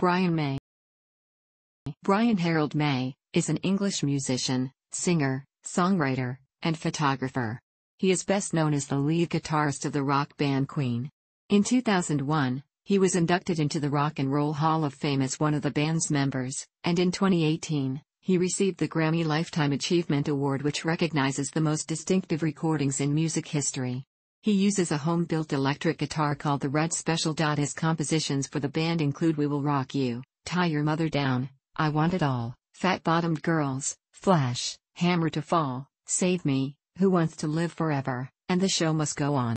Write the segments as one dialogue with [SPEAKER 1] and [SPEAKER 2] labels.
[SPEAKER 1] Brian May Brian Harold May is an English musician, singer, songwriter, and photographer. He is best known as the lead guitarist of the rock band Queen. In 2001, he was inducted into the Rock and Roll Hall of Fame as one of the band's members, and in 2018, he received the Grammy Lifetime Achievement Award which recognizes the most distinctive recordings in music history. He uses a home-built electric guitar called the Red Special. His compositions for the band include We Will Rock You, Tie Your Mother Down, I Want It All, Fat Bottomed Girls, Flash, Hammer to Fall, Save Me, Who Wants to Live Forever, and The Show Must Go On.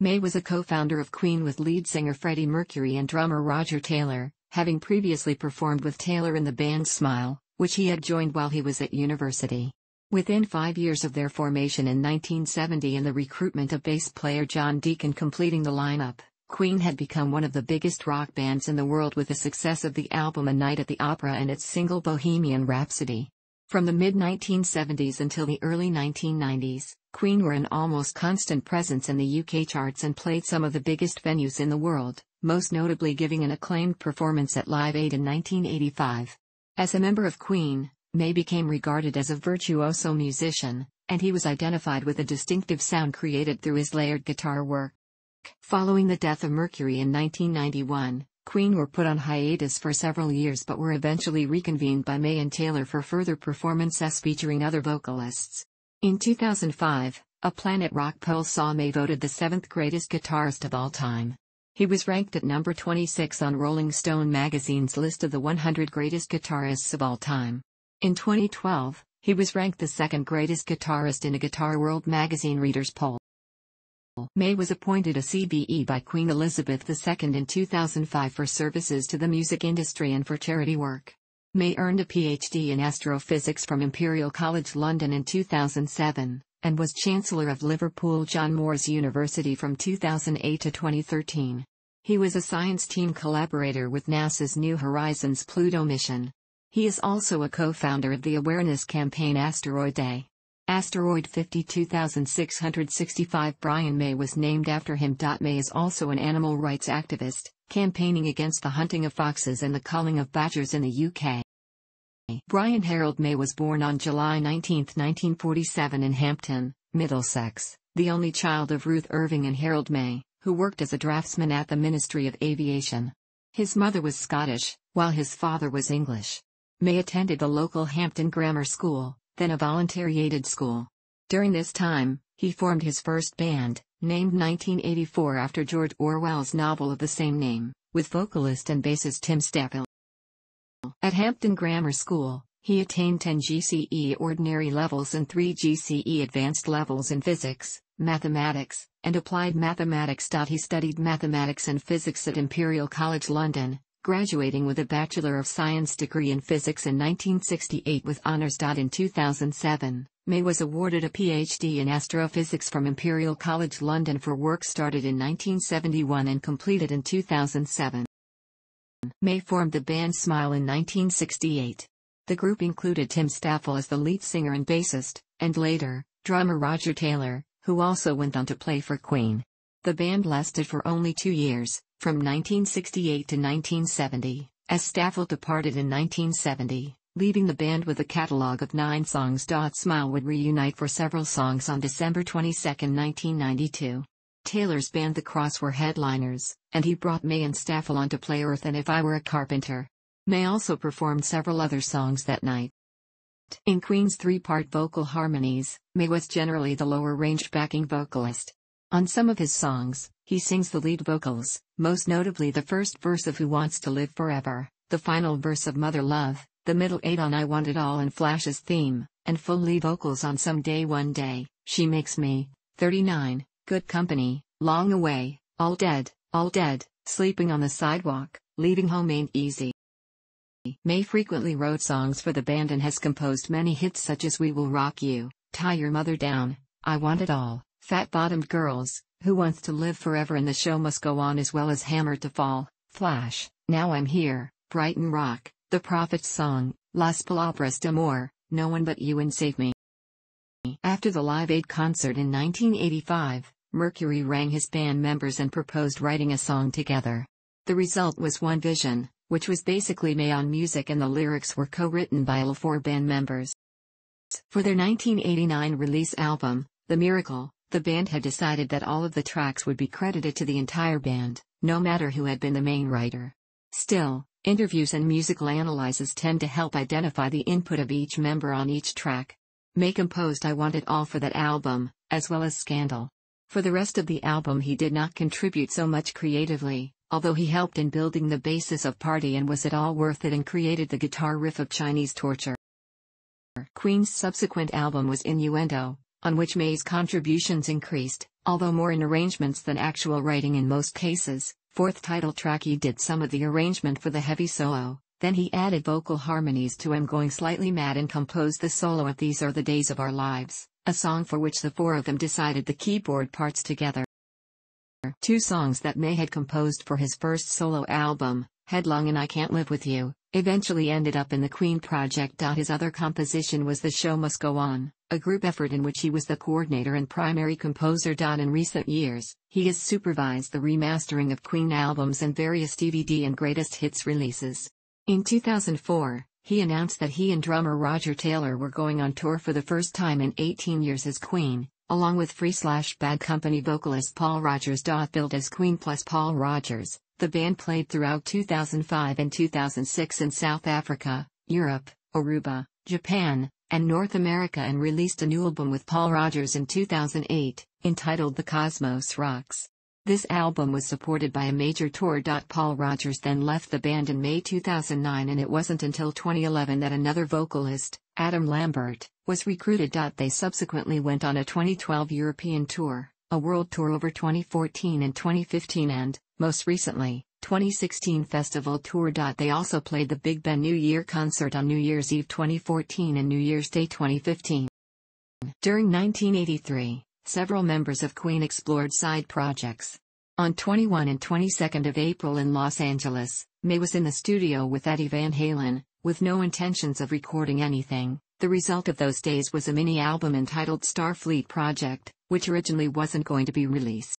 [SPEAKER 1] May was a co-founder of Queen with lead singer Freddie Mercury and drummer Roger Taylor, having previously performed with Taylor in the band Smile, which he had joined while he was at university. Within five years of their formation in 1970 and the recruitment of bass player John Deacon completing the lineup, Queen had become one of the biggest rock bands in the world with the success of the album A Night at the Opera and its single Bohemian Rhapsody. From the mid-1970s until the early 1990s, Queen were an almost constant presence in the UK charts and played some of the biggest venues in the world, most notably giving an acclaimed performance at Live Aid in 1985. As a member of Queen, May became regarded as a virtuoso musician, and he was identified with a distinctive sound created through his layered guitar work. Following the death of Mercury in 1991, Queen were put on hiatus for several years but were eventually reconvened by May and Taylor for further performances featuring other vocalists. In 2005, a Planet Rock poll saw May voted the seventh greatest guitarist of all time. He was ranked at number 26 on Rolling Stone magazine's list of the 100 greatest guitarists of all time. In 2012, he was ranked the second greatest guitarist in a Guitar World magazine readers poll. May was appointed a CBE by Queen Elizabeth II in 2005 for services to the music industry and for charity work. May earned a PhD in astrophysics from Imperial College London in 2007 and was Chancellor of Liverpool John Moores University from 2008 to 2013. He was a science team collaborator with NASA's New Horizons Pluto mission. He is also a co-founder of the awareness campaign Asteroid Day. Asteroid 52665 Brian May was named after him. May is also an animal rights activist, campaigning against the hunting of foxes and the culling of badgers in the UK. Brian Harold May was born on July 19, 1947 in Hampton, Middlesex, the only child of Ruth Irving and Harold May, who worked as a draftsman at the Ministry of Aviation. His mother was Scottish, while his father was English. May attended the local Hampton Grammar School, then a voluntary aided school. During this time, he formed his first band, named 1984 after George Orwell's novel of the same name, with vocalist and bassist Tim Staffell. At Hampton Grammar School, he attained 10 GCE ordinary levels and 3 GCE advanced levels in physics, mathematics, and applied mathematics. He studied mathematics and physics at Imperial College London, graduating with a Bachelor of Science degree in physics in 1968 with honors. In 2007, May was awarded a PhD in astrophysics from Imperial College London for work started in 1971 and completed in 2007. May formed the band Smile in 1968. The group included Tim Staffell as the lead singer and bassist, and later, drummer Roger Taylor, who also went on to play for Queen. The band lasted for only two years, from 1968 to 1970, as Staffell departed in 1970, leaving the band with a catalog of nine songs. Smile would reunite for several songs on December 22, 1992. Taylor's band The Cross were headliners, and he brought May and Staffell on to play Earth and If I Were a Carpenter. May also performed several other songs that night. In Queen's three-part vocal harmonies, May was generally the lower-ranged backing vocalist. On some of his songs, he sings the lead vocals, most notably the first verse of Who Wants to Live Forever, the final verse of Mother Love, the middle eight on I Want It All and Flash's theme, and full lead vocals on Some Day One Day, She Makes Me, 39, Good Company, Long Away, All Dead, All Dead, Sleeping on the Sidewalk, Leaving Home Ain't Easy. May frequently wrote songs for the band and has composed many hits such as We Will Rock You, Tie Your Mother Down, I Want It All, Fat Bottomed Girls, Who Wants to Live Forever and The Show Must Go On as well as Hammer to Fall, Flash, Now I'm Here, Brighton Rock, The Prophet's Song, Las Palabras d'Amor, No One But You and Save Me. After the Live Aid concert in 1985, Mercury rang his band members and proposed writing a song together. The result was One Vision, which was basically May on music and the lyrics were co-written by all four band members. For their 1989 release album, The Miracle, the band had decided that all of the tracks would be credited to the entire band, no matter who had been the main writer. Still, interviews and musical analyses tend to help identify the input of each member on each track. May composed I Want It All for that album, as well as Scandal. For the rest of the album he did not contribute so much creatively, although he helped in building the basis of Party and Was It All Worth It and created the guitar riff of Chinese Torture. Queen's subsequent album was Innuendo, on which May's contributions increased, although more in arrangements than actual writing in most cases. Fourth title track he did some of the arrangement for the heavy solo, then he added vocal harmonies to I'm Going Slightly Mad and composed the solo of These Are the Days of Our Lives, a song for which the four of them decided the keyboard parts together. Two songs that May had composed for his first solo album, Headlong and I Can't Live With You, eventually ended up in the Queen project. His other composition was The Show Must Go On, a group effort in which he was the coordinator and primary composer. In recent years, he has supervised the remastering of Queen albums and various DVD and greatest hits releases. In 2004, he announced that he and drummer Roger Taylor were going on tour for the first time in 18 years as Queen, along with Free Slash Bad Company vocalist Paul Rodgers. Billed as Queen plus Paul Rodgers, the band played throughout 2005 and 2006 in South Africa, Europe, Aruba, Japan, and North America and released a new album with Paul Rodgers in 2008, entitled The Cosmos Rocks. This album was supported by a major tour. Paul Rodgers then left the band in May 2009 and it wasn't until 2011 that another vocalist, Adam Lambert, was recruited. They subsequently went on a 2012 European tour, a world tour over 2014 and 2015 and, most recently, 2016 festival tour. They also played the Big Ben New Year concert on New Year's Eve 2014 and New Year's Day 2015. During 1983, several members of Queen explored side projects. On 21 and 22 of April in Los Angeles, May was in the studio with Eddie Van Halen, with no intentions of recording anything. The result of those days was a mini album entitled Starfleet Project, which originally wasn't going to be released.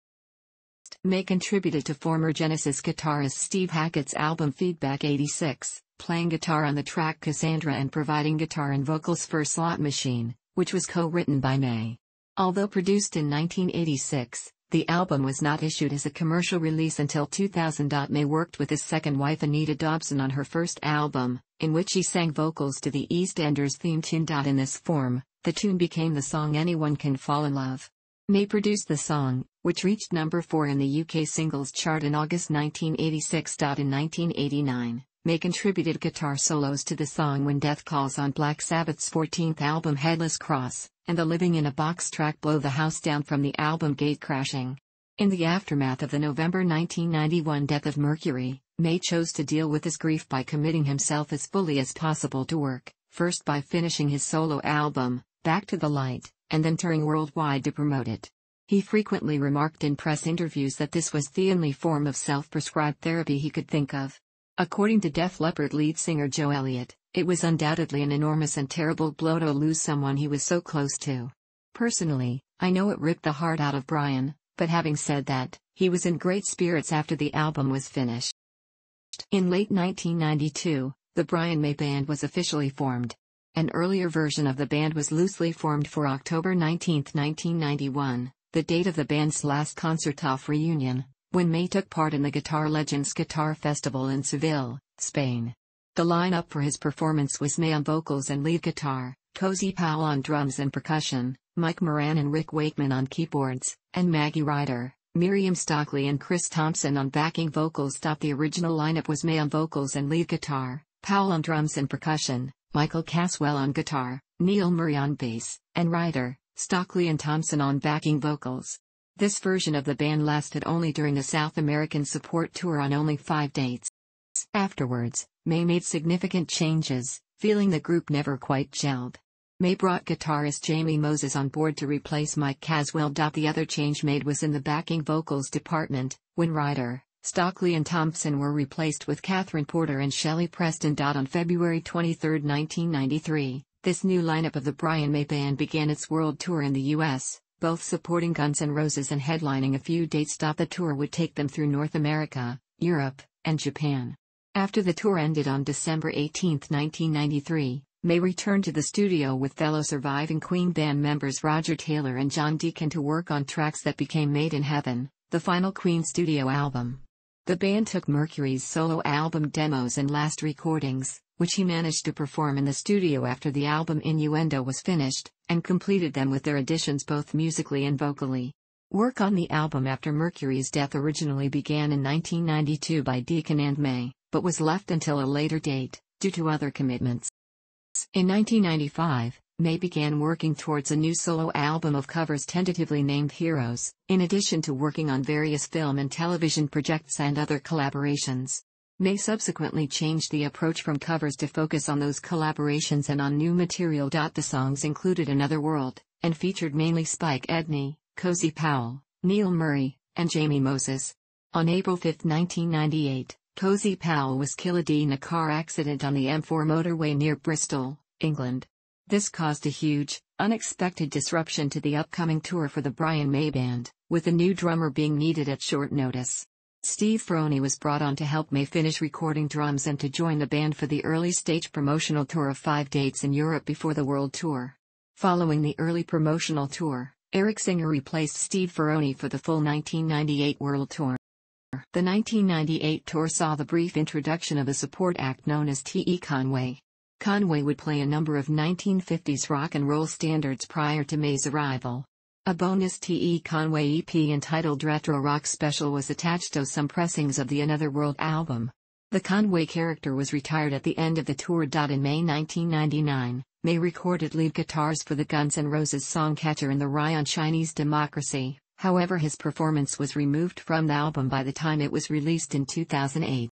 [SPEAKER 1] May contributed to former Genesis guitarist Steve Hackett's album Feedback 86, playing guitar on the track Cassandra and providing guitar and vocals for Slot Machine, which was co-written by May. Although produced in 1986, the album was not issued as a commercial release until 2000. May worked with his second wife Anita Dobson on her first album, in which he sang vocals to the EastEnders theme tune. In this form, the tune became the song Anyone Can Fall in Love. May produced the song, which reached number 4 in the UK singles chart in August 1986. In 1989, May contributed guitar solos to the song When Death Calls on Black Sabbath's 14th album Headless Cross, and the Living in a Box track Blow the House Down from the album Gate Crashing. In the aftermath of the November 1991 death of Mercury, May chose to deal with his grief by committing himself as fully as possible to work, first by finishing his solo album, Back to the Light, and then touring worldwide to promote it. He frequently remarked in press interviews that this was the only form of self prescribed therapy he could think of. According to Def Leppard lead singer Joe Elliott, it was undoubtedly an enormous and terrible blow to lose someone he was so close to. Personally, I know it ripped the heart out of Brian, but having said that, he was in great spirits after the album was finished. In late 1992, the Brian May Band was officially formed. An earlier version of the band was loosely formed for October 19, 1991, the date of the band's last concert-off reunion, when May took part in the Guitar Legends Guitar Festival in Seville, Spain. The lineup for his performance was May on vocals and lead guitar, Cozy Powell on drums and percussion, Mike Moran and Rick Wakeman on keyboards, and Maggie Ryder, Miriam Stockley and Chris Thompson on backing vocals. The original lineup was May on vocals and lead guitar, Powell on drums and percussion, Michael Caswell on guitar, Neil Murray on bass, and Ryder, Stockley and Thompson on backing vocals. This version of the band lasted only during the South American support tour on only five dates. Afterwards, May made significant changes, feeling the group never quite gelled. May brought guitarist Jamie Moses on board to replace Mike Caswell. The other change made was in the backing vocals department, when Ryder, Stockley and Thompson were replaced with Catherine Porter and Shelley Preston. On February 23, 1993, this new lineup of the Brian May Band began its world tour in the U.S both supporting Guns N' Roses and headlining a few dates. The tour would take them through North America, Europe, and Japan. After the tour ended on December 18, 1993, May returned to the studio with fellow surviving Queen band members Roger Taylor and John Deacon to work on tracks that became Made in Heaven, the final Queen studio album. The band took Mercury's solo album demos and last recordings, which he managed to perform in the studio after the album Innuendo was finished, and completed them with their additions both musically and vocally. Work on the album after Mercury's death originally began in 1992 by Deacon and May, but was left until a later date, due to other commitments. In 1995, May began working towards a new solo album of covers tentatively named Heroes, in addition to working on various film and television projects and other collaborations. May subsequently changed the approach from covers to focus on those collaborations and on new material. The songs included Another World, and featured mainly Spike Edney, Cozy Powell, Neil Murray, and Jamie Moses. On April 5, 1998, Cozy Powell was killed in a car accident on the M4 motorway near Bristol, England. This caused a huge, unexpected disruption to the upcoming tour for the Brian May Band, with a new drummer being needed at short notice. Steve Ferrone was brought on to help May finish recording drums and to join the band for the early stage promotional tour of five dates in Europe before the world tour. Following the early promotional tour, Eric Singer replaced Steve Ferrone for the full 1998 world tour. The 1998 tour saw the brief introduction of a support act known as T.E. Conway. Conway would play a number of 1950s rock and roll standards prior to May's arrival. A bonus T.E. Conway EP entitled Retro Rock Special was attached to some pressings of the Another World album. The Conway character was retired at the end of the tour. In May 1999, May recorded lead guitars for the Guns N' Roses song Catcher in the Rye on Chinese Democracy, however his performance was removed from the album by the time it was released in 2008.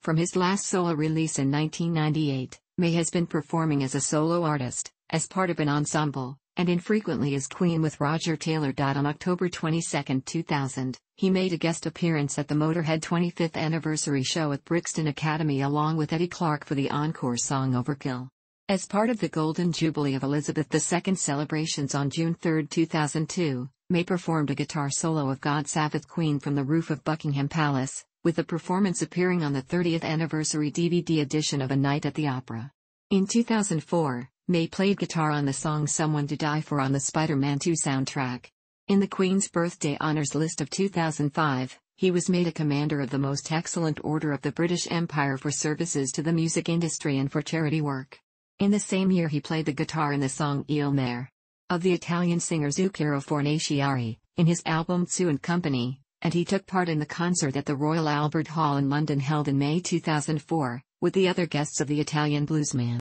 [SPEAKER 1] From his last solo release in 1998, May has been performing as a solo artist, as part of an ensemble, and infrequently as Queen with Roger Taylor. On October 22, 2000, he made a guest appearance at the Motorhead 25th anniversary show at Brixton Academy along with Eddie Clarke for the encore song Overkill. As part of the Golden Jubilee of Elizabeth II celebrations on June 3, 2002, May performed a guitar solo of God Save Queen from the roof of Buckingham Palace, with the performance appearing on the 30th anniversary DVD edition of A Night at the Opera. In 2004, May played guitar on the song Someone to Die For on the Spider-Man 2 soundtrack. In the Queen's birthday honors list of 2005, he was made a Commander of the Most Excellent Order of the British Empire for services to the music industry and for charity work. In the same year he played the guitar in the song Il Mare of the Italian singer Zucchero Fornaciari, in his album Zu and Company, and he took part in the concert at the Royal Albert Hall in London held in May 2004, with the other guests of the Italian bluesman.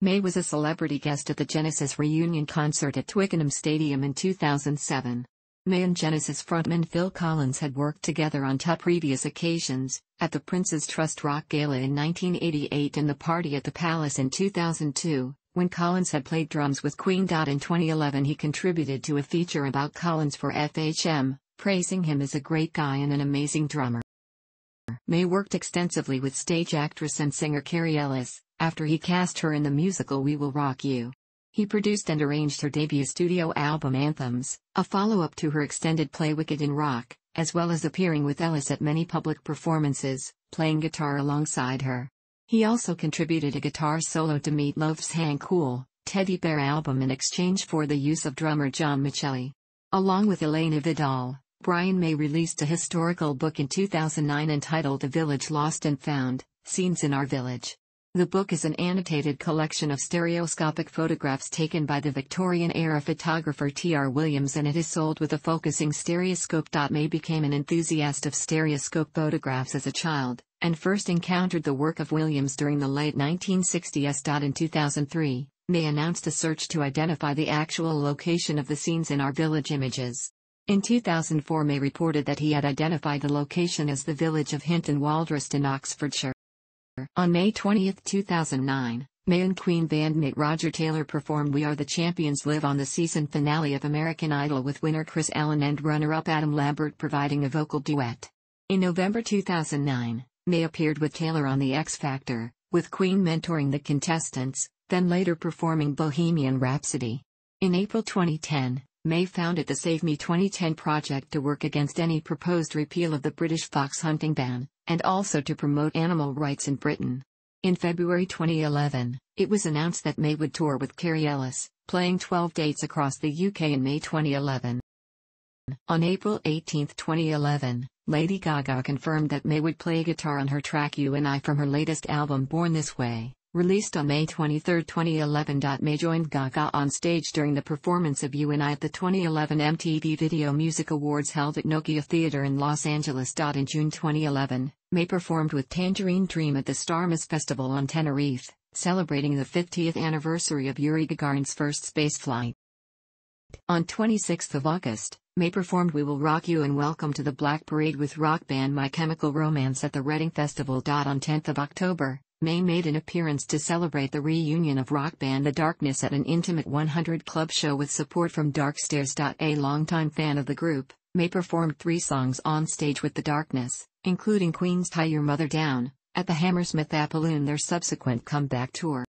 [SPEAKER 1] May was a celebrity guest at the Genesis reunion concert at Twickenham Stadium in 2007. May and Genesis frontman Phil Collins had worked together on two previous occasions, at the Prince's Trust Rock Gala in 1988 and the Party at the Palace in 2002, when Collins had played drums with Queen. In 2011 he contributed to a feature about Collins for FHM, praising him as a great guy and an amazing drummer. May worked extensively with stage actress and singer Kerry Ellis, after he cast her in the musical We Will Rock You. He produced and arranged her debut studio album Anthems, a follow-up to her extended play Wicked in Rock, as well as appearing with Ellis at many public performances, playing guitar alongside her. He also contributed a guitar solo to Meat Loaf's Hang Cool, Teddy Bear album in exchange for the use of drummer John Miceli. Along with Elena Vidal, Brian May released a historical book in 2009 entitled The Village Lost and Found, Scenes in Our Village. The book is an annotated collection of stereoscopic photographs taken by the Victorian-era photographer T.R. Williams and it is sold with a focusing stereoscope. May became an enthusiast of stereoscope photographs as a child, and first encountered the work of Williams during the late 1960s. In 2003, May announced a search to identify the actual location of the scenes in our village images. In 2004 May reported that he had identified the location as the village of Hinton Waldrist in Oxfordshire. On May 20, 2009, May and Queen bandmate Roger Taylor performed We Are the Champions Live on the season finale of American Idol with winner Kris Allen and runner-up Adam Lambert providing a vocal duet. In November 2009, May appeared with Taylor on The X Factor, with Queen mentoring the contestants, then later performing Bohemian Rhapsody. In April 2010, May founded the Save Me 2010 project to work against any proposed repeal of the British fox hunting ban, and also to promote animal rights in Britain. In February 2011, it was announced that May would tour with Kerry Ellis, playing 12 dates across the UK in May 2011. On April 18, 2011, Lady Gaga confirmed that May would play guitar on her track You and I from her latest album Born This Way. Released on May 23, 2011. May joined Gaga on stage during the performance of You and I at the 2011 MTV Video Music Awards held at Nokia Theater in Los Angeles. In June 2011, May performed with Tangerine Dream at the Starmus Festival on Tenerife, celebrating the 50th anniversary of Yuri Gagarin's first spaceflight. On 26 August, May performed We Will Rock You and Welcome to the Black Parade with rock band My Chemical Romance at the Reading Festival. On 10 October, May made an appearance to celebrate the reunion of rock band The Darkness at an intimate 100 Club show with support from Dark Stares. A longtime fan of the group, May performed three songs on stage with The Darkness, including Queen's Tie Your Mother Down, at the Hammersmith Apolloon their subsequent comeback tour.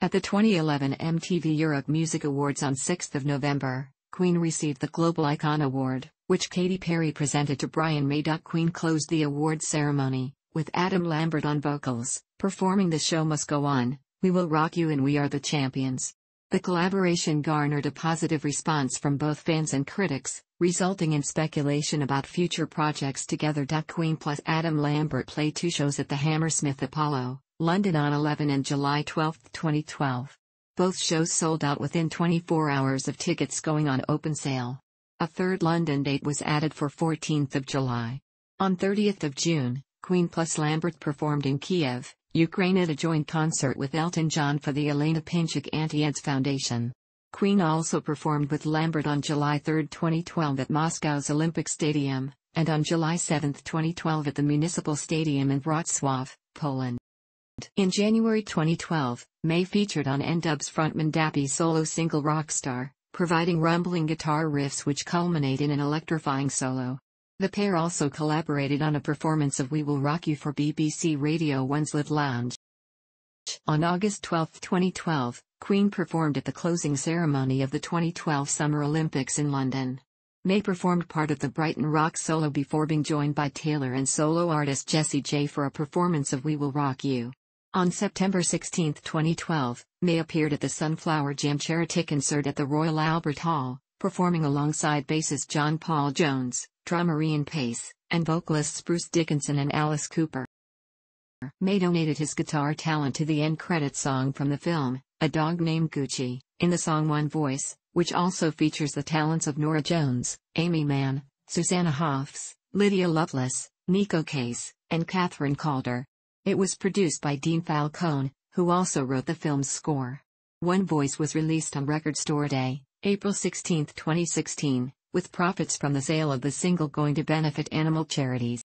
[SPEAKER 1] At the 2011 MTV Europe Music Awards on 6 November, Queen received the Global Icon Award, which Katy Perry presented to Brian May. Queen closed the award ceremony, with Adam Lambert on vocals, performing The Show Must Go On, We Will Rock You and We Are the Champions. The collaboration garnered a positive response from both fans and critics, resulting in speculation about future projects together. Queen plus Adam Lambert play two shows at the Hammersmith Apollo, London on 11 and July 12, 2012. Both shows sold out within 24 hours of tickets going on open sale. A third London date was added for 14th of July. On 30th of June, Queen plus Lambert performed in Kiev, Ukraine at a joint concert with Elton John for the Elena Pinchuk Anti-AIDS Foundation. Queen also performed with Lambert on July 3, 2012 at Moscow's Olympic Stadium, and on July 7, 2012 at the Municipal Stadium in Wrocław, Poland. In January 2012, May featured on N-Dubz frontman Dappy's solo single Rockstar, providing rumbling guitar riffs which culminate in an electrifying solo. The pair also collaborated on a performance of We Will Rock You for BBC Radio 1's Live Lounge. On August 12, 2012, Queen performed at the closing ceremony of the 2012 Summer Olympics in London. May performed part of the Brighton Rock solo before being joined by Taylor and solo artist Jessie J for a performance of We Will Rock You. On September 16, 2012, May appeared at the Sunflower Jam charity concert at the Royal Albert Hall, performing alongside bassist John Paul Jones drummer Ian Paice, and vocalists Bruce Dickinson and Alice Cooper. May donated his guitar talent to the end credit song from the film, A Dog Named Gucci, in the song One Voice, which also features the talents of Norah Jones, Aimee Mann, Susanna Hoffs, Lydia Loveless, Neko Case, and Kathryn Calder. It was produced by Dean Falcone, who also wrote the film's score. One Voice was released on Record Store Day, April 16, 2016 with profits from the sale of the single going to benefit animal charities.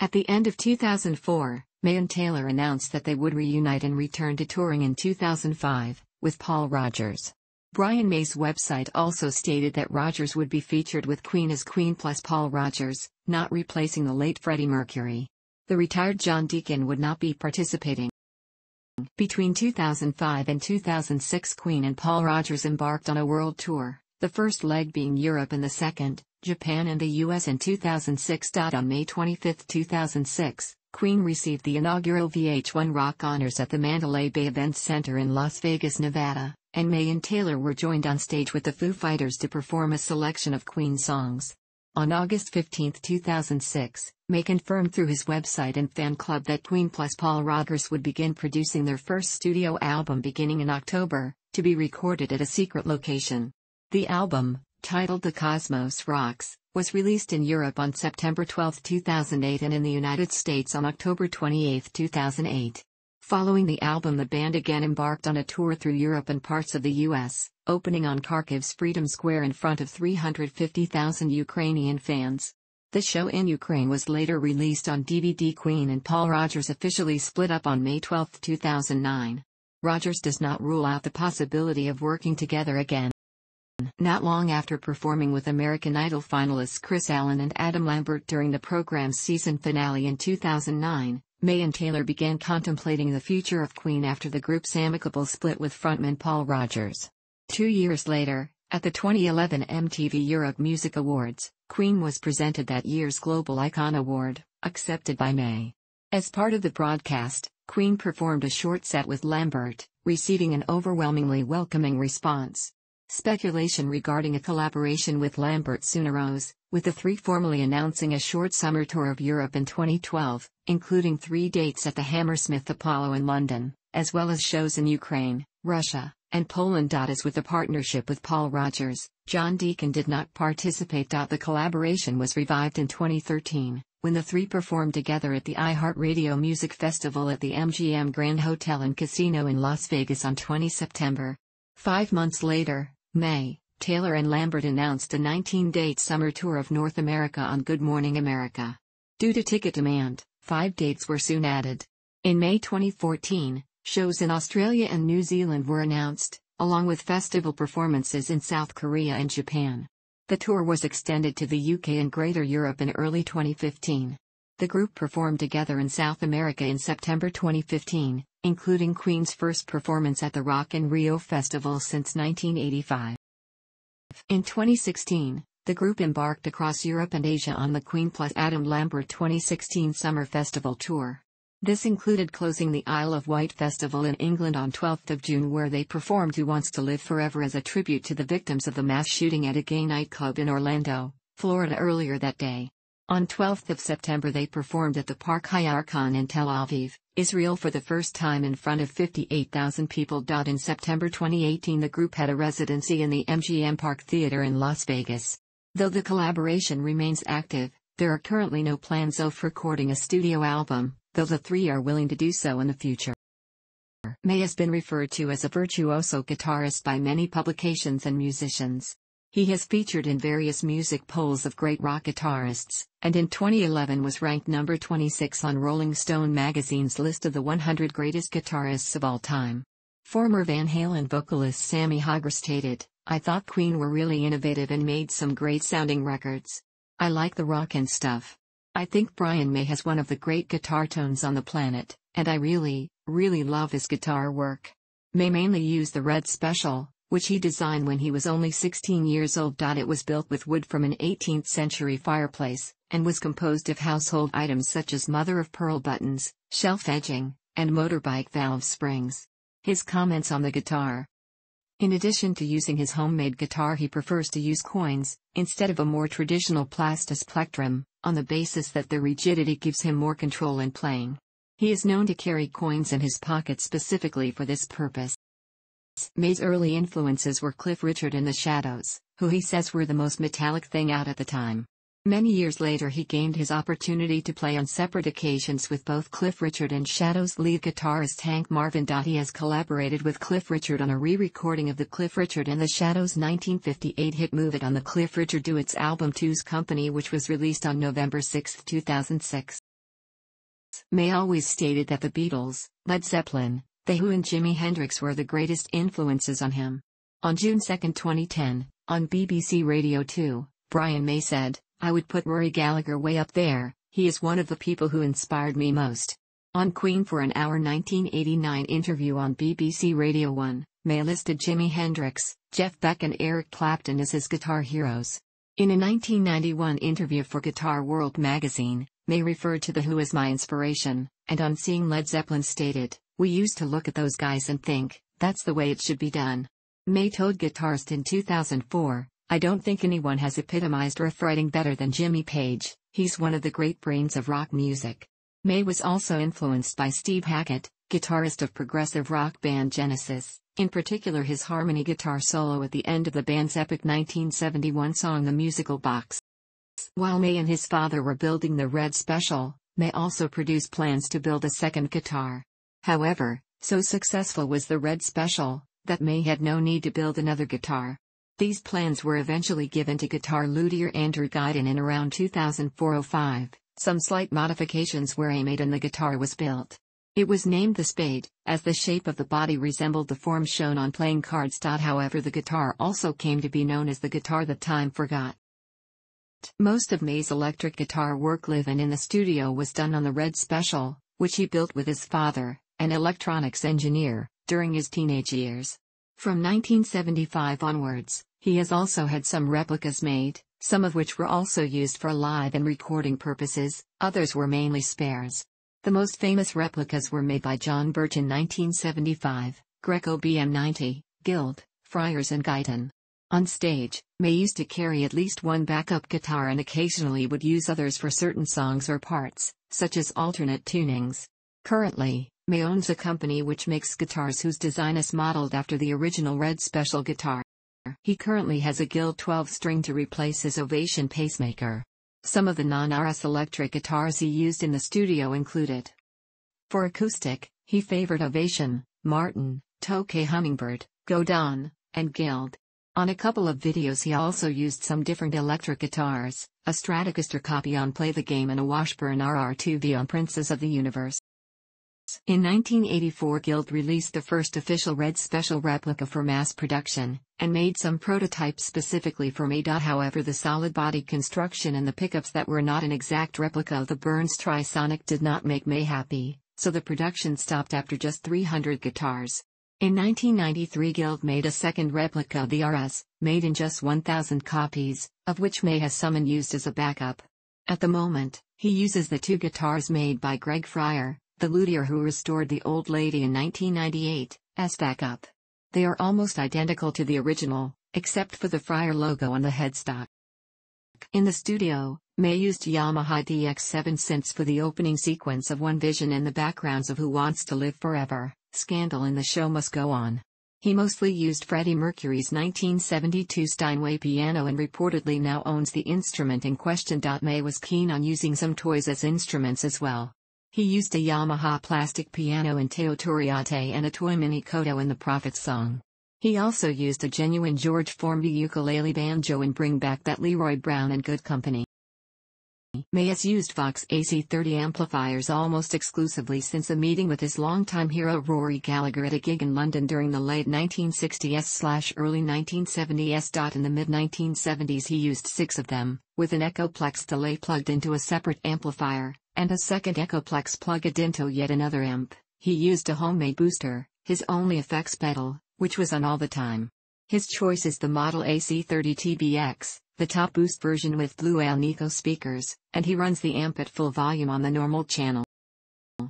[SPEAKER 1] At the end of 2004, May and Taylor announced that they would reunite and return to touring in 2005, with Paul Rodgers. Brian May's website also stated that Rodgers would be featured with Queen as Queen plus Paul Rodgers, not replacing the late Freddie Mercury. The retired John Deacon would not be participating. Between 2005 and 2006 Queen and Paul Rodgers embarked on a world tour the first leg being Europe and the second, Japan and the US in 2006. On May 25, 2006, Queen received the inaugural VH1 Rock Honors at the Mandalay Bay Events Center in Las Vegas, Nevada, and May and Taylor were joined on stage with the Foo Fighters to perform a selection of Queen songs. On August 15, 2006, May confirmed through his website and fan club that Queen plus Paul Rodgers would begin producing their first studio album beginning in October, to be recorded at a secret location. The album, titled The Cosmos Rocks, was released in Europe on September 12, 2008 and in the United States on October 28, 2008. Following the album the band again embarked on a tour through Europe and parts of the US, opening on Kharkiv's Freedom Square in front of 350,000 Ukrainian fans. The show in Ukraine was later released on DVD Queen and Paul Rodgers officially split up on May 12, 2009. Rodgers does not rule out the possibility of working together again. Not long after performing with American Idol finalists Kris Allen and Adam Lambert during the program's season finale in 2009, May and Taylor began contemplating the future of Queen after the group's amicable split with frontman Paul Rodgers. Two years later, at the 2011 MTV Europe Music Awards, Queen was presented that year's Global Icon Award, accepted by May. As part of the broadcast, Queen performed a short set with Lambert, receiving an overwhelmingly welcoming response. Speculation regarding a collaboration with Lambert soon arose, with the three formally announcing a short summer tour of Europe in 2012, including three dates at the Hammersmith Apollo in London, as well as shows in Ukraine, Russia, and Poland. As with the partnership with Paul Rodgers, John Deacon did not participate. The collaboration was revived in 2013, when the three performed together at the iHeartRadio Music Festival at the MGM Grand Hotel and Casino in Las Vegas on 20 September. Five months later, May, Taylor and Lambert announced a 19-date summer tour of North America on Good Morning America. Due to ticket demand, five dates were soon added. In May 2014, shows in Australia and New Zealand were announced, along with festival performances in South Korea and Japan. The tour was extended to the UK and Greater Europe in early 2015. The group performed together in South America in September 2015, including Queen's first performance at the Rock in Rio Festival since 1985. In 2016, the group embarked across Europe and Asia on the Queen plus Adam Lambert 2016 Summer Festival Tour. This included closing the Isle of Wight Festival in England on 12 June where they performed Who Wants to Live Forever as a tribute to the victims of the mass shooting at a gay nightclub in Orlando, Florida earlier that day. On 12 September they performed at the Park HaYarkon in Tel Aviv, Israel for the first time in front of 58,000 people. In September 2018 the group had a residency in the MGM Park Theater in Las Vegas. Though the collaboration remains active, there are currently no plans of recording a studio album, though the three are willing to do so in the future. May has been referred to as a virtuoso guitarist by many publications and musicians. He has featured in various music polls of great rock guitarists, and in 2011 was ranked number 26 on Rolling Stone magazine's list of the 100 greatest guitarists of all time. Former Van Halen vocalist Sammy Hagar stated, I thought Queen were really innovative and made some great sounding records. I like the rock and stuff. I think Brian May has one of the great guitar tones on the planet, and I really, really love his guitar work. May mainly use the Red Special, which he designed when he was only 16 years old. It was built with wood from an 18th century fireplace, and was composed of household items such as mother of pearl buttons, shelf edging, and motorbike valve springs. His comments on the guitar. In addition to using his homemade guitar, he prefers to use coins, instead of a more traditional plastis plectrum, on the basis that the rigidity gives him more control in playing. He is known to carry coins in his pocket specifically for this purpose. May's early influences were Cliff Richard and the Shadows, who he says were the most metallic thing out at the time. Many years later he gained his opportunity to play on separate occasions with both Cliff Richard and Shadows lead guitarist Hank Marvin. He has collaborated with Cliff Richard on a re-recording of the Cliff Richard and the Shadows 1958 hit Move It on the Cliff Richard Duets album Two's Company which was released on November 6, 2006. May always stated that the Beatles, Led Zeppelin, the Who and Jimi Hendrix were the greatest influences on him. On June 2, 2010, on BBC Radio 2, Brian May said, I would put Rory Gallagher way up there, he is one of the people who inspired me most. On Queen for an hour 1989 interview on BBC Radio 1, May listed Jimi Hendrix, Jeff Beck and Eric Clapton as his guitar heroes. In a 1991 interview for Guitar World magazine, May referred to The Who as my inspiration, and on seeing Led Zeppelin stated, we used to look at those guys and think, that's the way it should be done. May told guitarist in 2004, I don't think anyone has epitomized riff writing better than Jimmy Page, he's one of the great brains of rock music. May was also influenced by Steve Hackett, guitarist of progressive rock band Genesis, in particular his harmony guitar solo at the end of the band's epic 1971 song The Musical Box. While May and his father were building the Red Special, May also produced plans to build a second guitar. However, so successful was the Red Special, that May had no need to build another guitar. These plans were eventually given to guitar luthier Andrew Guyton in around 2004-05. Some slight modifications were made and the guitar was built. It was named the Spade, as the shape of the body resembled the form shown on playing cards. However, the guitar also came to be known as the guitar that time forgot. Most of May's electric guitar work live and in the studio was done on the Red Special, which he built with his father, an electronics engineer, during his teenage years. From 1975 onwards, He has also had some replicas made, some of which were also used for live and recording purposes, others were mainly spares. The most famous replicas were made by John Birch in 1975, Greco BM90, Guild, Friars and Guyton. On stage, May used to carry at least one backup guitar and occasionally would use others for certain songs or parts, such as alternate tunings. Currently, May owns a company which makes guitars whose design is modeled after the original Red Special guitar. He currently has a Guild 12 string to replace his Ovation pacemaker. Some of the non-RS electric guitars he used in the studio included. For acoustic, he favored Ovation, Martin, Tokai Hummingbird, Godin, and Guild. On a couple of videos he also used some different electric guitars, a Stratocaster copy on Play the Game and a Washburn RR2V on Princes of the Universe. In 1984 Guild released the first official Red Special replica for mass production, and made some prototypes specifically for May. However the solid body construction and the pickups that were not an exact replica of the Burns Trisonic did not make May happy, so the production stopped after just 300 guitars. In 1993 Guild made a second replica of the RS, made in just 1,000 copies, of which May has some and used as a backup. At the moment, he uses the two guitars made by Greg Fryer, the luthier who restored the Old Lady in 1998, as backup. They are almost identical to the original, except for the Fryer logo on the headstock. In the studio, May used Yamaha DX7 synths for the opening sequence of One Vision and the backgrounds of Who Wants to Live Forever, Scandal and The Show Must Go On. He mostly used Freddie Mercury's 1972 Steinway piano and reportedly now owns the instrument in question. May was keen on using some toys as instruments as well. He used a Yamaha plastic piano in Teo Torriatte and a toy Mini Koto in the Prophet song. He also used a genuine George Formby ukulele banjo in Bring Back That Leroy Brown and Good Company. Mayes used Vox AC30 amplifiers almost exclusively since a meeting with his longtime hero Rory Gallagher at a gig in London during the late 1960s/early 1970s. In the mid-1970s he used six of them, with an Echoplex delay plugged into a separate amplifier, and a second Echoplex plugged into yet another amp. He used a homemade booster, his only effects pedal, which was on all the time. His choice is the Model AC30 TBX, the top boost version with Blue Alnico speakers, and he runs the amp at full volume on the normal channel.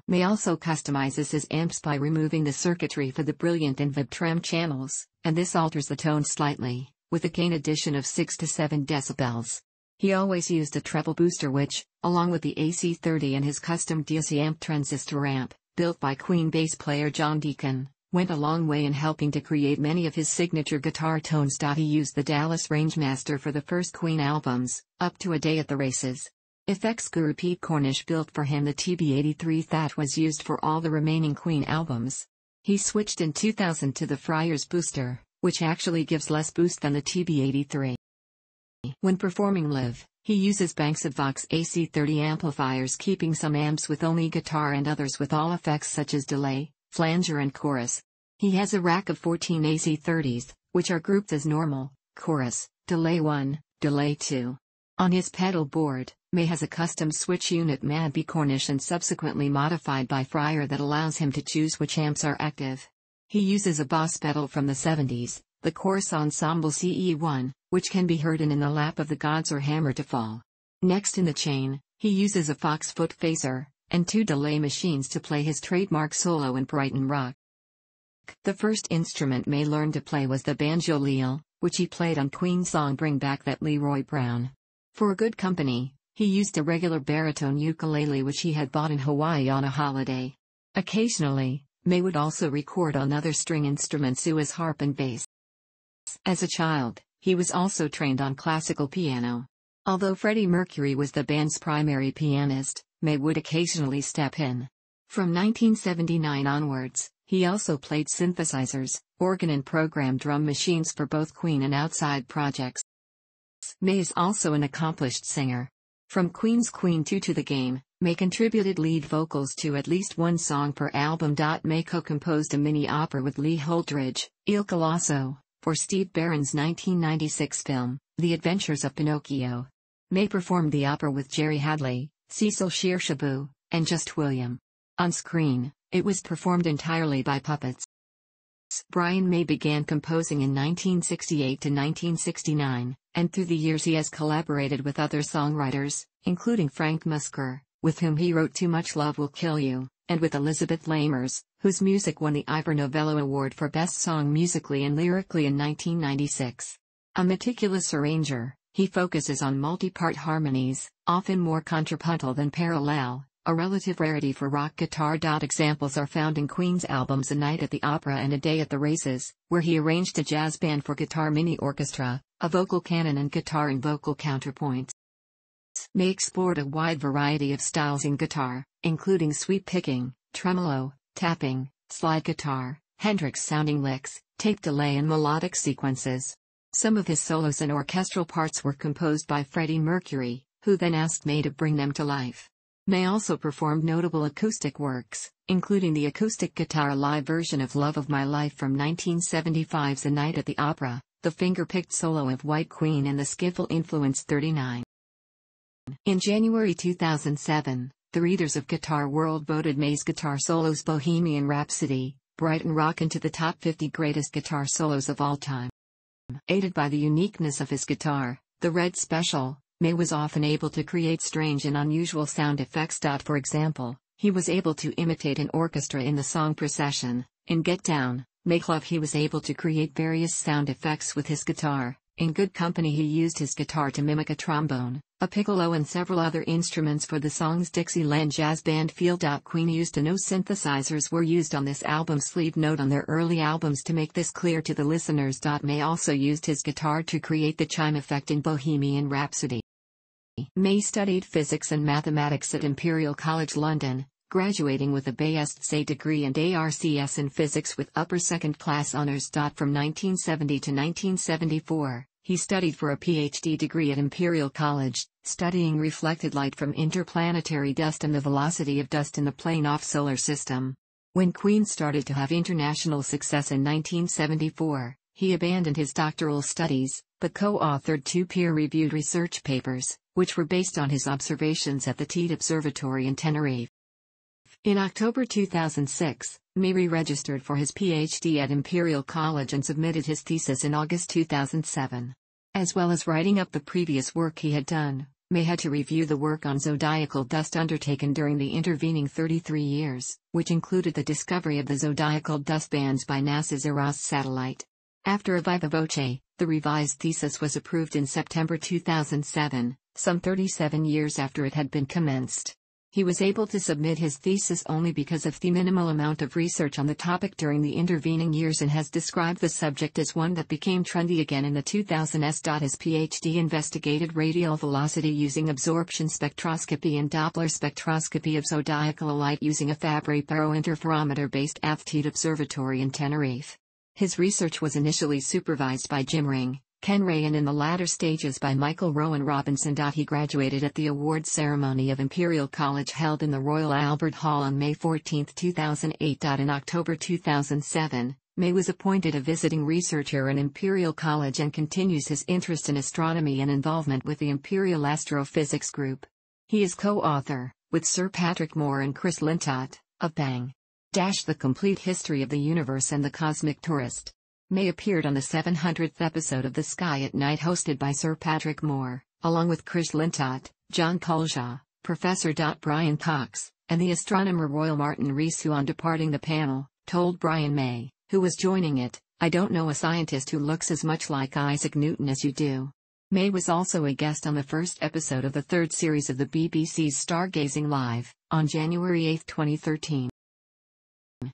[SPEAKER 1] May also customizes his amps by removing the circuitry for the Brilliant and Vibtrem channels, and this alters the tone slightly, with a gain addition of 6 to 7 decibels. He always used a treble booster which, along with the AC30 and his custom Deacy amp transistor amp, built by Queen bass player John Deacon, went a long way in helping to create many of his signature guitar tones. He used the Dallas Rangemaster for the first Queen albums, up to A Day at the Races. Effects guru Pete Cornish built for him the TB83 that was used for all the remaining Queen albums. He switched in 2000 to the Fryer's Booster, which actually gives less boost than the TB83. When performing live, he uses banks of Vox AC30 amplifiers keeping some amps with only guitar and others with all effects such as delay, flanger and chorus. He has a rack of 14 AC30s, which are grouped as normal, chorus, delay 1, delay 2. On his pedal board, May has a custom switch unit made by Cornish and subsequently modified by Fryer that allows him to choose which amps are active. He uses a Boss pedal from the 70s, the Chorus Ensemble CE1, which can be heard in In the Lap of the Gods or Hammer to Fall. Next in the chain, he uses a Foxx foot phaser, and two delay machines to play his trademark solo in Brighton Rock. The first instrument May learned to play was the banjolele, which he played on Queen's song Bring Back That Leroy Brown. For a good company, he used a regular baritone ukulele which he had bought in Hawaii on a holiday. Occasionally, May would also record on other string instruments such as harp and bass. As a child, he was also trained on classical piano. Although Freddie Mercury was the band's primary pianist, May would occasionally step in. From 1979 onwards, he also played synthesizers, organ and program drum machines for both Queen and outside projects. May is also an accomplished singer. From Queen's Queen 2 to the Game, May contributed lead vocals to at least one song per album. May co-composed a mini opera with Lee Holdridge, Il Colosso, for Steve Barron's 1996 film, The Adventures of Pinocchio. May performed the opera with Jerry Hadley, Sissel Kyrkjebø, and Just William. On screen, it was performed entirely by puppets. Brian May began composing in 1968 to 1969, and through the years he has collaborated with other songwriters, including Frank Musker, with whom he wrote Too Much Love Will Kill You, and with Elizabeth Lamers, whose music won the Ivor Novello Award for Best Song Musically and Lyrically in 1996. A meticulous arranger, he focuses on multi-part harmonies, often more contrapuntal than parallel, a relative rarity for rock guitar. Examples are found in Queen's albums A Night at the Opera and A Day at the Races, where he arranged a jazz band for guitar mini orchestra, a vocal canon and guitar and vocal counterpoints. May explored a wide variety of styles in guitar, including sweep picking, tremolo, tapping, slide guitar, Hendrix sounding licks, tape delay and melodic sequences. Some of his solos and orchestral parts were composed by Freddie Mercury, who then asked May to bring them to life. May also performed notable acoustic works, including the acoustic guitar live version of Love of My Life from 1975's A Night at the Opera, the finger-picked solo of White Queen and the skiffle-influenced 39. In January 2007, the readers of Guitar World voted May's guitar solos Bohemian Rhapsody, Brighton Rock into the top 50 greatest guitar solos of all time. Aided by the uniqueness of his guitar, the Red Special, May was often able to create strange and unusual sound effects. For example, he was able to imitate an orchestra in the song Procession. In Get Down, Make Love he was able to create various sound effects with his guitar, in Good Company he used his guitar to mimic a trombone, a piccolo and several other instruments for the song's Dixieland Jazz Band feel. Queen used to no synthesizers were used on this album sleeve note on their early albums to make this clear to the listeners. May also used his guitar to create the chime effect in Bohemian Rhapsody. May studied physics and mathematics at Imperial College London, graduating with a BSc degree and ARCS in physics with upper second class honors. From 1970 to 1974, he studied for a PhD degree at Imperial College, studying reflected light from interplanetary dust and the velocity of dust in the plane off solar system. When Queen started to have international success in 1974, he abandoned his doctoral studies, but co-authored two peer-reviewed research papers, which were based on his observations at the Teide Observatory in Tenerife. In October 2006, May re-registered for his PhD at Imperial College and submitted his thesis in August 2007. As well as writing up the previous work he had done, May had to review the work on zodiacal dust undertaken during the intervening 33 years, which included the discovery of the zodiacal dust bands by NASA's IRAS satellite. After a viva voce, the revised thesis was approved in September 2007, some 37 years after it had been commenced. He was able to submit his thesis only because of the minimal amount of research on the topic during the intervening years and has described the subject as one that became trendy again in the 2000s. His PhD investigated radial velocity using absorption spectroscopy and Doppler spectroscopy of zodiacal light using a Fabry-Perot interferometer-based Teide Observatory in Tenerife. His research was initially supervised by Jim Ring, Ken Reay and in the latter stages by Michael Rowan Robinson. He graduated at the awards ceremony of Imperial College held in the Royal Albert Hall on May 14, 2008. In October 2007, May was appointed a visiting researcher in Imperial College and continues his interest in astronomy and involvement with the Imperial Astrophysics Group. He is co-author, with Sir Patrick Moore and Chris Lintott, of Bang! Dash the Complete History of the Universe and the Cosmic Tourist. May appeared on the 700th episode of The Sky at Night hosted by Sir Patrick Moore, along with Chris Lintott, Jon Culshaw, Professor. Brian Cox, and the astronomer Royal Martin Rees who on departing the panel, told Brian May, who was joining it, I don't know a scientist who looks as much like Isaac Newton as you do. May was also a guest on the first episode of the third series of the BBC's Stargazing Live, on January 8, 2013.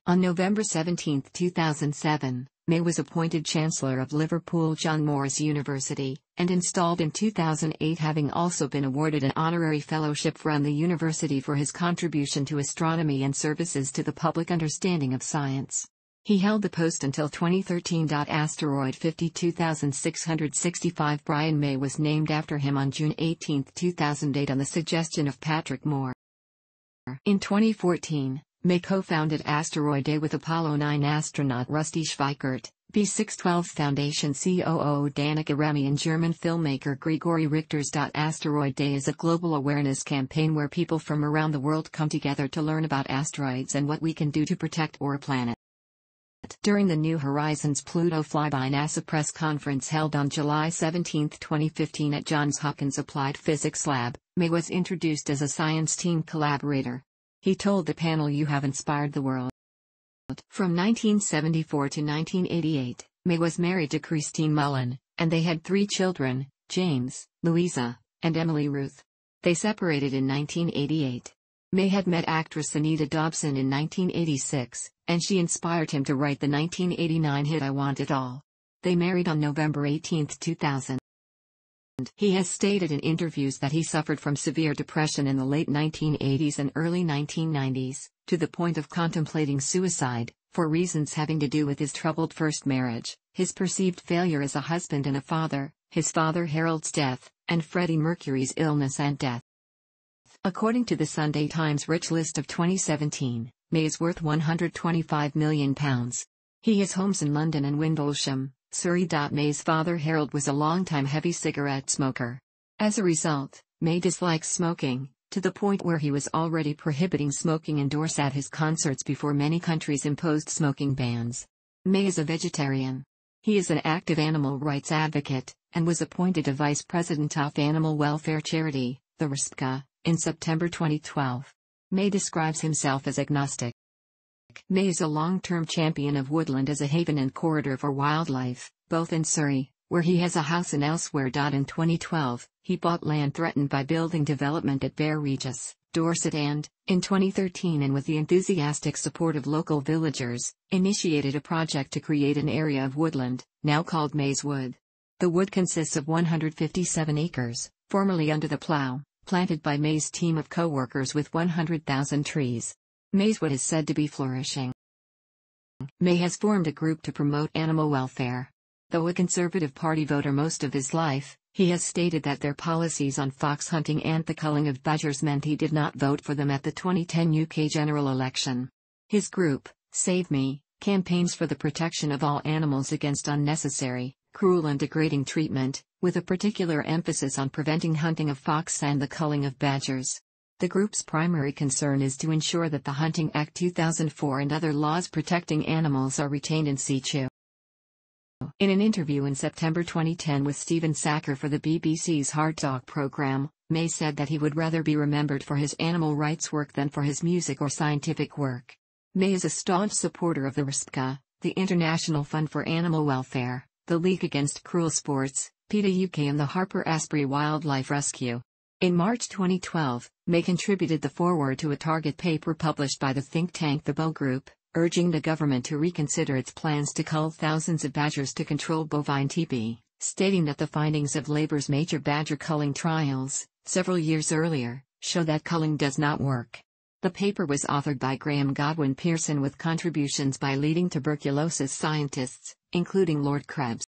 [SPEAKER 1] On November 17, 2007, May was appointed Chancellor of Liverpool John Moores University, and installed in 2008 having also been awarded an honorary fellowship from the university for his contribution to astronomy and services to the public understanding of science. He held the post until 2013. Asteroid 52665 Brian May was named after him on June 18, 2008 on the suggestion of Patrick Moore. In 2014, May co-founded Asteroid Day with Apollo 9 astronaut Rusty Schweickart, B612 Foundation COO Danica Remy and German filmmaker Grigorij Richters. Asteroid Day is a global awareness campaign where people from around the world come together to learn about asteroids and what we can do to protect our planet. During the New Horizons Pluto flyby NASA press conference held on July 17, 2015 at Johns Hopkins Applied Physics Lab, May was introduced as a science team collaborator. He told the panel you have inspired the world. From 1974 to 1988, May was married to Christine Mullen, and they had three children, James, Louisa, and Emily Ruth. They separated in 1988. May had met actress Anita Dobson in 1986, and she inspired him to write the 1989 hit I Want It All. They married on November 18, 2000. He has stated in interviews that he suffered from severe depression in the late 1980s and early 1990s, to the point of contemplating suicide, for reasons having to do with his troubled first marriage, his perceived failure as a husband and a father, his father Harold's death, and Freddie Mercury's illness and death. According to the Sunday Times Rich List of 2017, May is worth £125 million. He has homes in London and Windlesham, Surrey. May's father Harold was a long-time heavy cigarette smoker. As a result, May dislikes smoking, to the point where he was already prohibiting smoking indoors at his concerts before many countries imposed smoking bans. May is a vegetarian. He is an active animal rights advocate, and was appointed a vice president of animal welfare charity, the RSPCA, in September 2012. May describes himself as agnostic. May is a long-term champion of woodland as a haven and corridor for wildlife, both in Surrey, where he has a house and elsewhere. In 2012, he bought land threatened by building development at Bere Regis, Dorset and, in 2013 and with the enthusiastic support of local villagers, initiated a project to create an area of woodland, now called Mays Wood. The wood consists of 157 acres, formerly under the plough, planted by May's team of co-workers with 100,000 trees. Mayswood is said to be flourishing. May has formed a group to promote animal welfare. Though a Conservative Party voter most of his life, he has stated that their policies on fox hunting and the culling of badgers meant he did not vote for them at the 2010 UK general election. His group, Save Me, campaigns for the protection of all animals against unnecessary, cruel and degrading treatment, with a particular emphasis on preventing hunting of fox and the culling of badgers. The group's primary concern is to ensure that the Hunting Act 2004 and other laws protecting animals are retained in situ. In an interview in September 2010 with Stephen Sackur for the BBC's Hard Talk program, May said that he would rather be remembered for his animal rights work than for his music or scientific work. May is a staunch supporter of the RSPCA, the International Fund for Animal Welfare, the League Against Cruel Sports, PETA UK and the Harper Asprey Wildlife Rescue. In March 2012, May contributed the foreword to a Target paper published by the think tank The Bow Group, urging the government to reconsider its plans to cull thousands of badgers to control bovine TB, stating that the findings of Labour's major badger culling trials, several years earlier, show that culling does not work. The paper was authored by Graham Godwin Pearson with contributions by leading tuberculosis scientists, including Lord Krebs.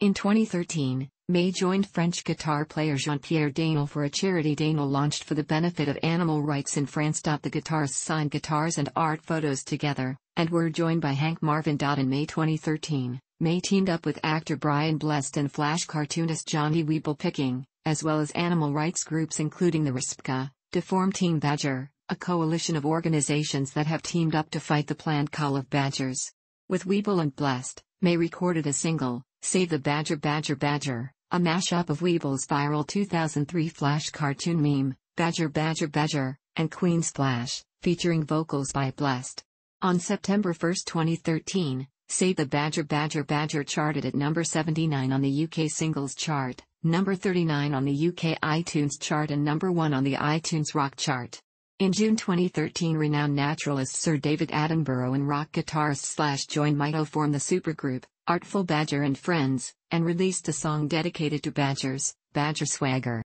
[SPEAKER 1] In 2013, May joined French guitar player Jean-Pierre Danel for a charity Danel launched for the benefit of animal rights in France. The guitarists signed guitars and art photos together, and were joined by Hank Marvin. In May 2013, May teamed up with actor Brian Blessed and Flash cartoonist Johnny Weebl Picking, as well as animal rights groups including the RSPCA, to form Team Badger, a coalition of organizations that have teamed up to fight the planned cull of badgers. With Weebl and Blessed, May recorded a single, Save the Badger Badger Badger a mashup of Weebl's viral 2003 Flash cartoon meme, Badger Badger Badger, and Queen's Flash, featuring vocals by Blessed. On September 1, 2013, Save the Badger Badger Badger charted at number 79 on the UK singles chart, number 39 on the UK iTunes chart and number 1 on the iTunes rock chart. In June 2013 renowned naturalist Sir David Attenborough and rock guitarist Slash joined Mito form the supergroup, Artful Badger and Friends, and released a song dedicated to Badgers, Badger Swagger.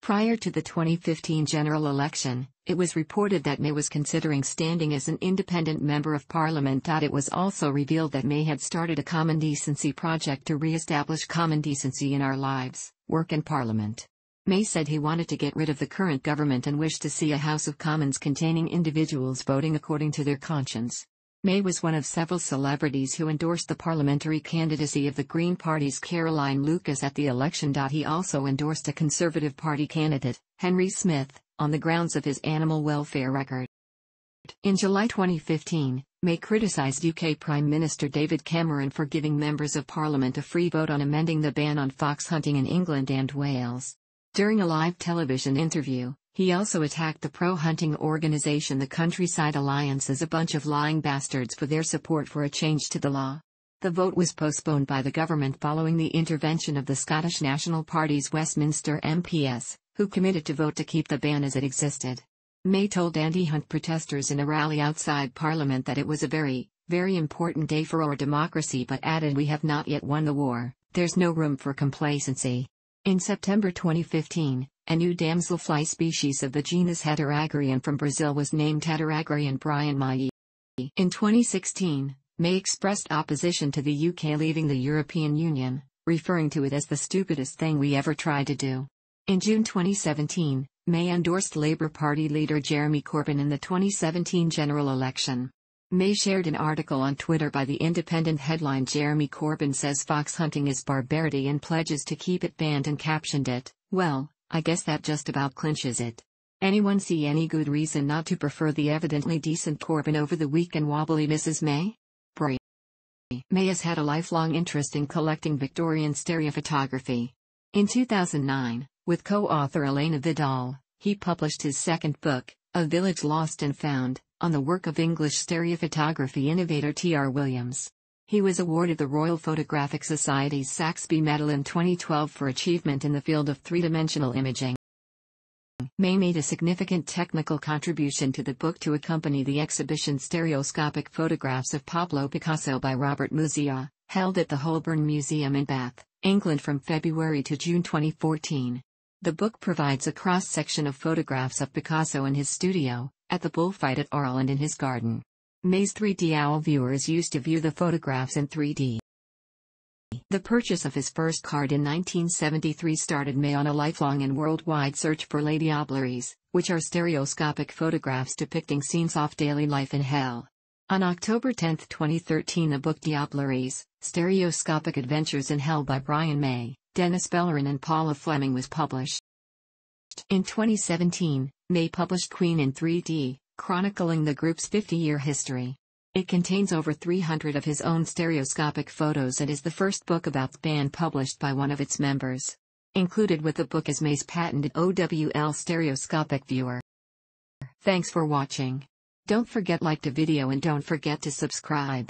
[SPEAKER 1] Prior to the 2015 general election, it was reported that May was considering standing as an independent member of parliament. It was also revealed that May had started a common decency project to re-establish common decency in our lives, work and parliament. May said he wanted to get rid of the current government and wished to see a House of Commons containing individuals voting according to their conscience. May was one of several celebrities who endorsed the parliamentary candidacy of the Green Party's Caroline Lucas at the election. He also endorsed a Conservative Party candidate, Henry Smith, on the grounds of his animal welfare record. In July 2015, May criticised UK Prime Minister David Cameron for giving members of Parliament a free vote on amending the ban on fox hunting in England and Wales. During a live television interview, he also attacked the pro-hunting organisation the Countryside Alliance as a bunch of lying bastards for their support for a change to the law. The vote was postponed by the government following the intervention of the Scottish National Party's Westminster MPs, who committed to vote to keep the ban as it existed. May told anti-hunt protesters in a rally outside Parliament that it was a very, very important day for our democracy but added we have not yet won the war, there's no room for complacency. In September 2015, a new damselfly species of the genus Heteragrion from Brazil was named Heteragrion Brian May. In 2016, May expressed opposition to the UK leaving the European Union, referring to it as the stupidest thing we ever tried to do. In June 2017, May endorsed Labour Party leader Jeremy Corbyn in the 2017 general election. May shared an article on Twitter by the independent headline Jeremy Corbyn says fox hunting is barbarity and pledges to keep it banned and captioned it, well, I guess that just about clinches it. Anyone see any good reason not to prefer the evidently decent Corbyn over the weak and wobbly Mrs. May? Bray. May has had a lifelong interest in collecting Victorian stereophotography. In 2009, with co-author Elena Vidal, he published his second book, A Village Lost and Found, on the work of English stereophotography innovator T.R. Williams. He was awarded the Royal Photographic Society's Saxby Medal in 2012 for achievement in the field of three-dimensional imaging. May made a significant technical contribution to the book to accompany the exhibition Stereoscopic Photographs of Pablo Picasso by Robert Muzia, held at the Holburne Museum in Bath, England from February to June 2014. The book provides a cross-section of photographs of Picasso in his studio, at the bullfight at Arles and in his garden. May's 3D OWL viewers used to view the photographs in 3D. The purchase of his first card in 1973 started May on a lifelong and worldwide search for lady Diableries, which are stereoscopic photographs depicting scenes off daily life in hell. On October 10, 2013 the book Diableries, Stereoscopic Adventures in Hell by Brian May, Dennis Pellerin and Paula Fleming was published. In 2017, May published Queen in 3D, chronicling the group's 50-year history. It contains over 300 of his own stereoscopic photos and is the first book about the band published by one of its members. Included with the book is May's patented OWL stereoscopic viewer. Thanks for watching. Don't forget like the video and don't forget to subscribe.